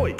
Foi!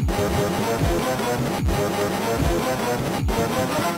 Thank you.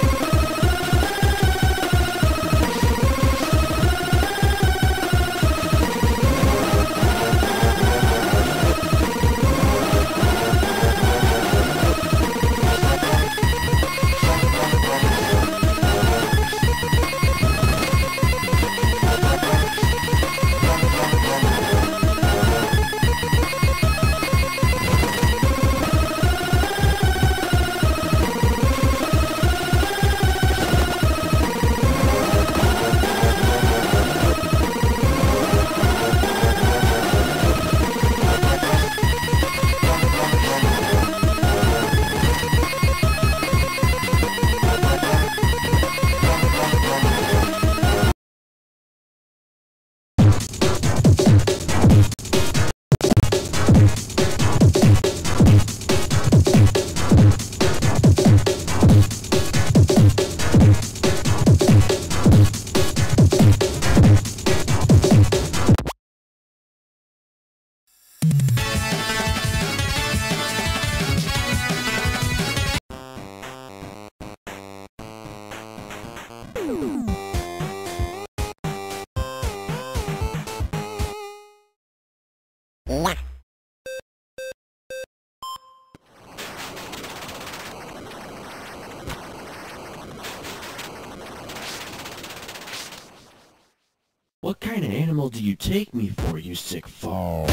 What kind of animal do you take me for, you sick fall?